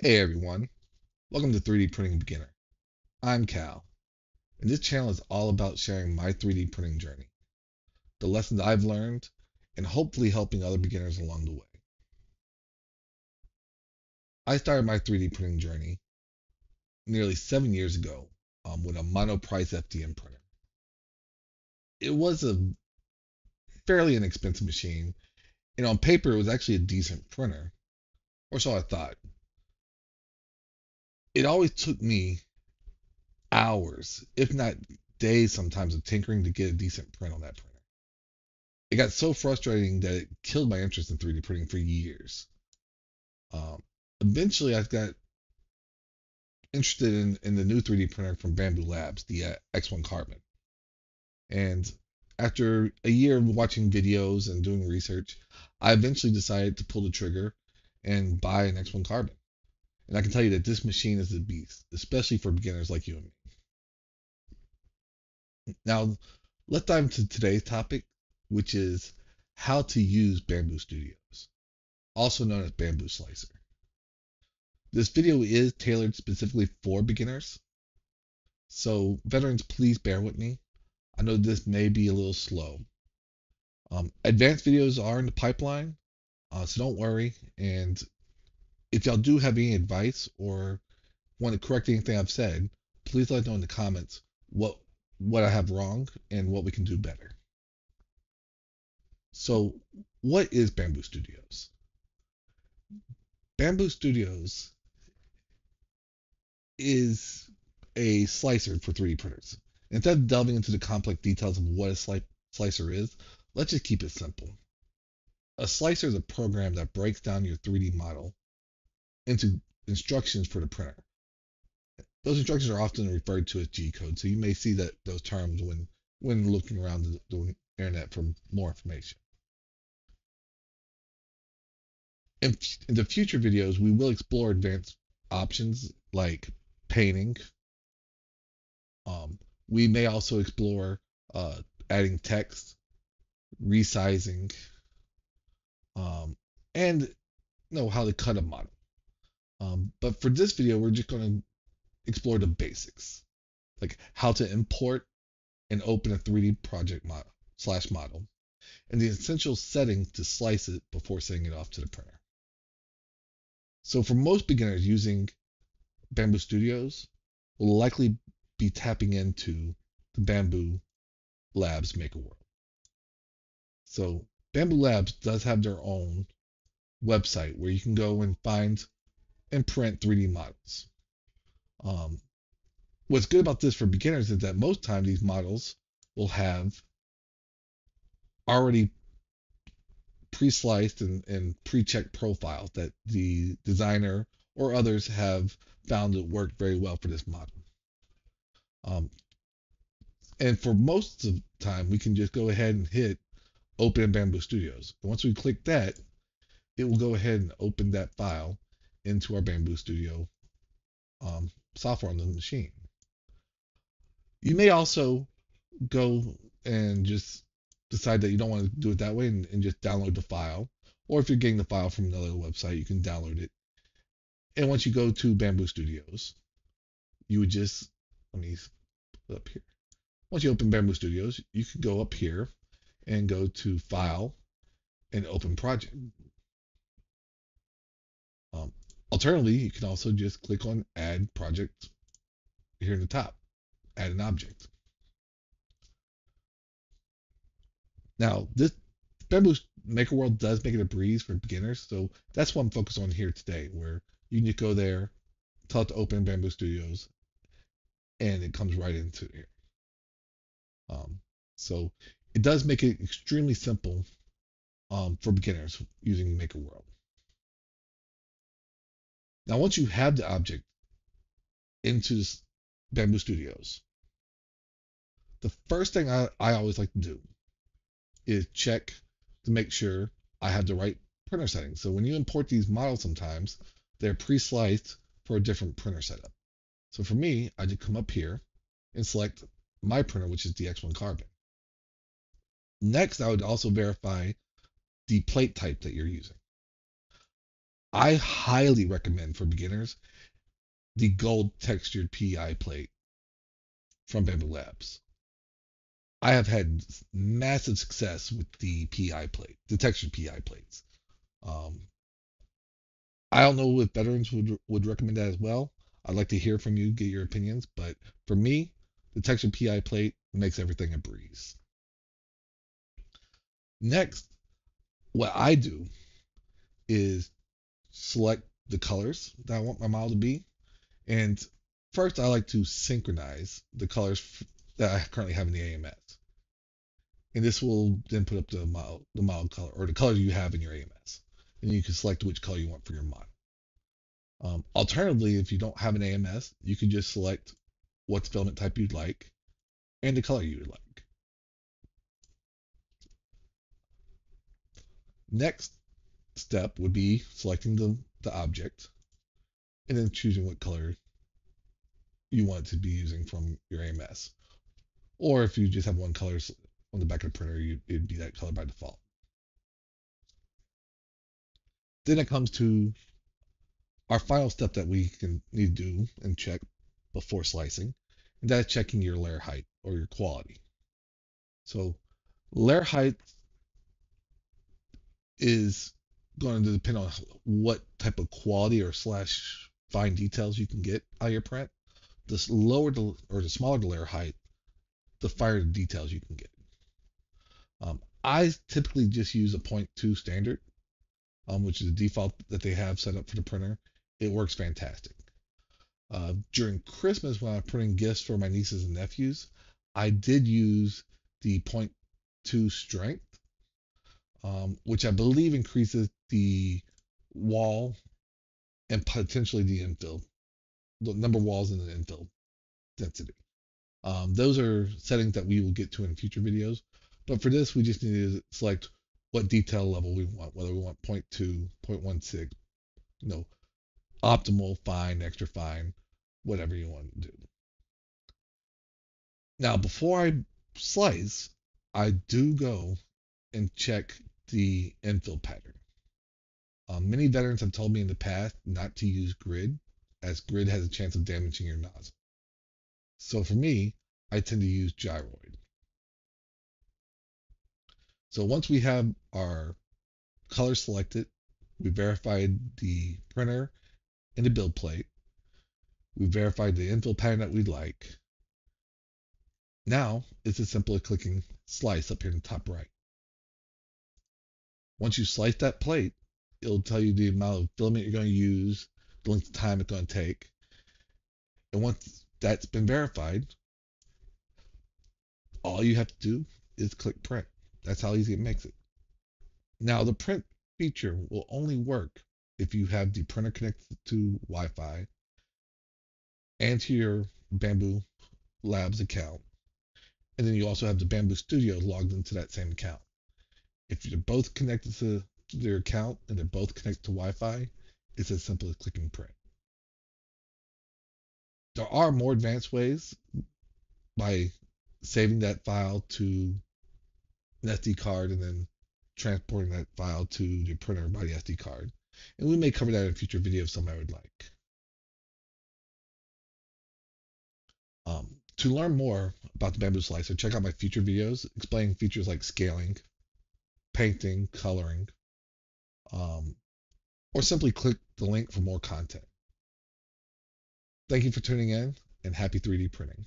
Hey everyone, welcome to 3D Printing Beginner. I'm Cal, and this channel is all about sharing my 3D printing journey, the lessons I've learned, and hopefully helping other beginners along the way. I started my 3D printing journey nearly seven years ago um, with a Monoprice FDM printer. It was a fairly inexpensive machine, and on paper it was actually a decent printer, or so I thought it always took me hours, if not days sometimes, of tinkering to get a decent print on that printer. It got so frustrating that it killed my interest in 3D printing for years. Um, eventually, I got interested in, in the new 3D printer from Bambu Labs, the uh, X1 Carbon. And after a year of watching videos and doing research, I eventually decided to pull the trigger and buy an X1 Carbon. And I can tell you that this machine is a beast, especially for beginners like you and me. Now, let's dive into today's topic, which is how to use Bambu Studios, also known as Bambu Slicer. This video is tailored specifically for beginners, so veterans, please bear with me. I know this may be a little slow. Um, advanced videos are in the pipeline, uh, so don't worry. And if y'all do have any advice or want to correct anything I've said, please let us know in the comments what what I have wrong and what we can do better. So, what is Bambu Studios? Bambu Studios is a slicer for 3D printers. Instead of delving into the complex details of what a sli- slicer is, let's just keep it simple. A slicer is a program that breaks down your 3D model into instructions for the printer. Those instructions are often referred to as G code, so you may see that those terms when when looking around the, the internet for more information. In, in the future videos, we will explore advanced options like painting. Um, we may also explore uh, adding text, resizing, um, and know how to cut a model. Um, but for this video, we're just going to explore the basics, like how to import and open a 3D project model slash model, and the essential settings to slice it before sending it off to the printer. So for most beginners using Bambu Studios, will likely be tapping into the Bambu Labs Maker World. So Bambu Labs does have their own website where you can go and find and print 3D models. Um, what's good about this for beginners is that most times these models will have already pre-sliced and, and pre-checked profiles that the designer or others have found that work very well for this model. Um, and for most of the time, we can just go ahead and hit open Bambu Studios. And once we click that, it will go ahead and open that file into our Bambu Studio um, software on the machine. You may also go and just decide that you don't want to do it that way and, and, just download the file. Or if you're getting the file from another website, you can download it. And once you go to Bambu Studios, you would just, let me put up here. Once you open Bambu Studios, you can go up here and go to File and Open Project. Alternatively, you can also just click on Add Project here in the top, add an object. Now, this Bambu Maker World does make it a breeze for beginners, so that's what I'm focused on here today, where you can go there, tell it to open Bambu Studios, and it comes right into here. Um, so it does make it extremely simple um, for beginners using Maker World. Now, once you have the object into Bambu Studios, the first thing I, I always like to do is check to make sure I have the right printer settings. So when you import these models sometimes, they're pre-sliced for a different printer setup. So for me, I just come up here and select my printer, which is the X1 Carbon. Next, I would also verify the plate type that you're using. I highly recommend for beginners the gold textured PI plate from Bambu Labs. I have had massive success with the PI plate, the textured PEI plates. Um, I don't know if veterans would would recommend that as well. I'd like to hear from you, get your opinions, but for me, the textured PEI plate makes everything a breeze. Next, what I do is select the colors that I want my model to be. And first, I like to synchronize the colors that I currently have in the AMS. And this will then put up the model, the model color or the color you have in your AMS. And you can select which color you want for your model. Um, alternatively, if you don't have an AMS, you can just select what filament type you'd like and the color you would like. Next step would be selecting the, the object and then choosing what color you want to be using from your AMS. Or if you just have one color on the back of the printer, you, it'd be that color by default. Then it comes to our final step that we can need to do and check before slicing, and that's checking your layer height or your quality. So layer height is going to depend on what type of quality or slash fine details you can get out of your print. The lower the, or the smaller the layer height, the finer the details you can get. Um, I typically just use a 0.2 standard, um, which is the default that they have set up for the printer. It works fantastic. Uh, during Christmas, when I'm printing gifts for my nieces and nephews, I did use the 0.2 strength um, which I believe increases the wall and potentially the infill, the number of walls in the infill density. Um, those are settings that we will get to in future videos. But for this, we just need to select what detail level we want, whether we want 0.2, 0.16, you know, optimal, fine, extra fine, whatever you want to do. Now, before I slice, I do go and check the infill pattern. Um, many veterans have told me in the past not to use grid, as grid has a chance of damaging your nozzle. So for me, I tend to use gyroid. So once we have our color selected, we verified the printer and the build plate. We verified the infill pattern that we'd like. Now it's as simple as clicking slice up here in the top right. Once you slice that plate, it'll tell you the amount of filament you're going to use, the length of time it's going to take. And once that's been verified, all you have to do is click print. That's how easy it makes it. Now, the print feature will only work if you have the printer connected to Wi Fi and to your Bambu Labs account. And then you also have the Bambu Studio logged into that same account. If they're both connected to their account and they're both connected to Wi-Fi, it's as simple as clicking print. There are more advanced ways by saving that file to an SD card and then transporting that file to the printer by the SD card. And we may cover that in a future video if somebody would like. Um, to learn more about the Bambu Slicer, check out my future videos explaining features like scaling, painting, coloring, um, or simply click the link for more content. Thank you for tuning in and happy 3D printing.